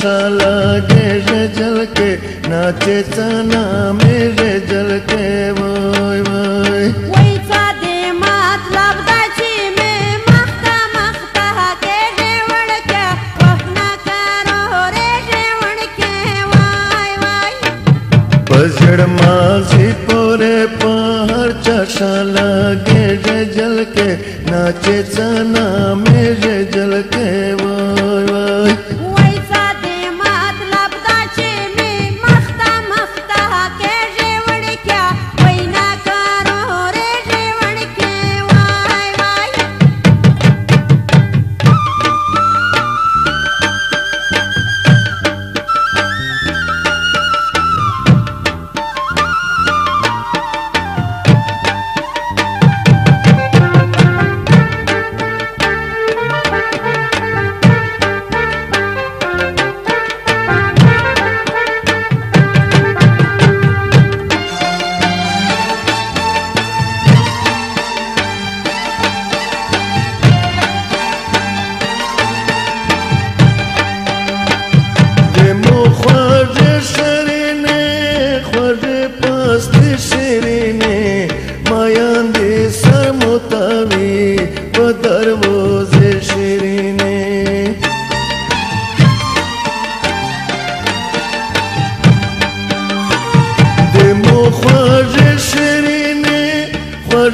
चाशा लागे रे जल के नाचे चना मेरे जल के वोय वोय वैचा दे मतलबदाची मे मागता मागता के जेवणक्या वहना करो रे जेवणके वाय वाय पजड़ माझी पोरे पहाड़ चाशा लागे रे जल के नाचे चना मेरे जल के वोय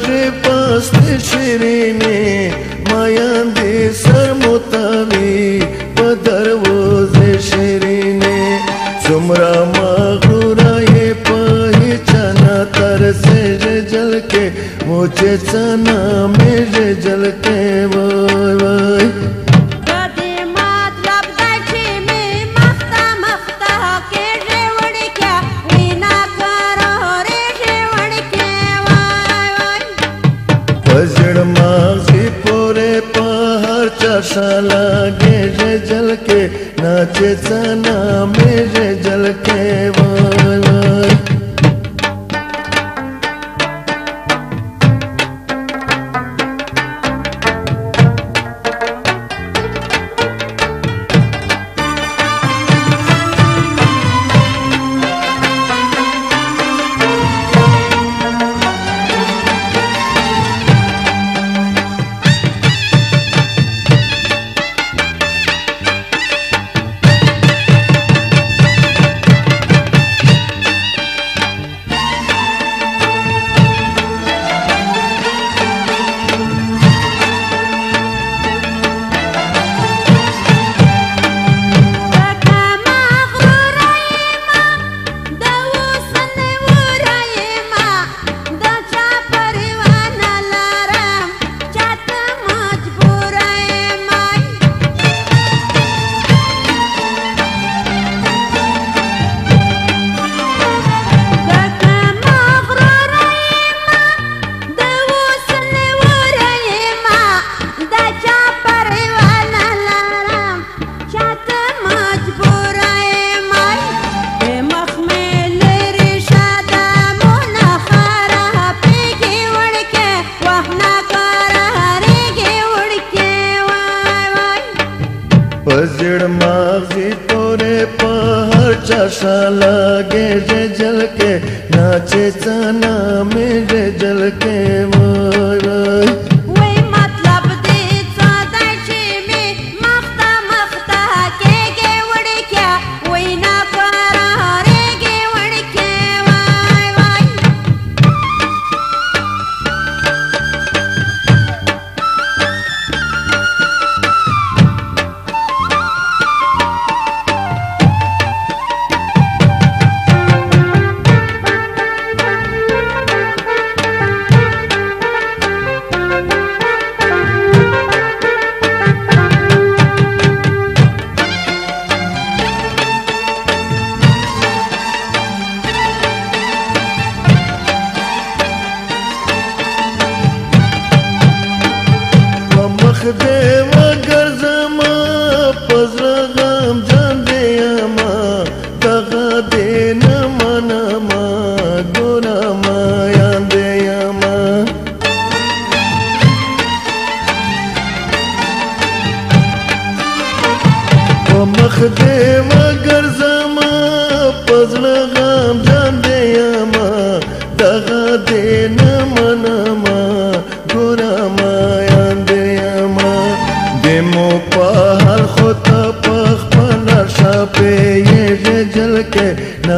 Către paste șirine Mai am de sarmotali Pe darvoze șirine Zumra magura e pahicana Tar se jal ke Moche sana mere jal ke Vai vai पजड़ पोरे पहाड़ चाशा लागे रे जल के नाचे सना मेरे जल के वोय मासी पोरे पहाड़ चाशा लागे रे जल के नाचे चना मेरे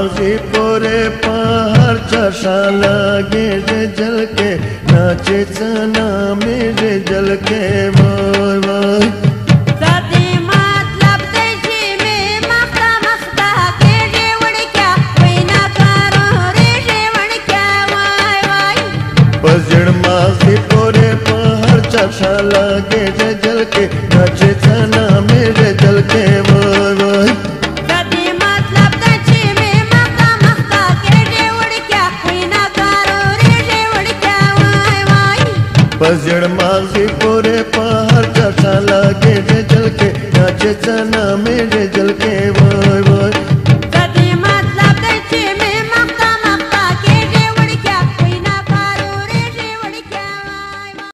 बाजी पोरे पहाड़ चशा लगे रे जल के नाचे चना मेरे जल के वाय वाय मासी पोरे पहाड़ रे जल के पजड़ माजी पूरे पहाड़ चटा लागे रे जल के नाचे चना मेरे जल के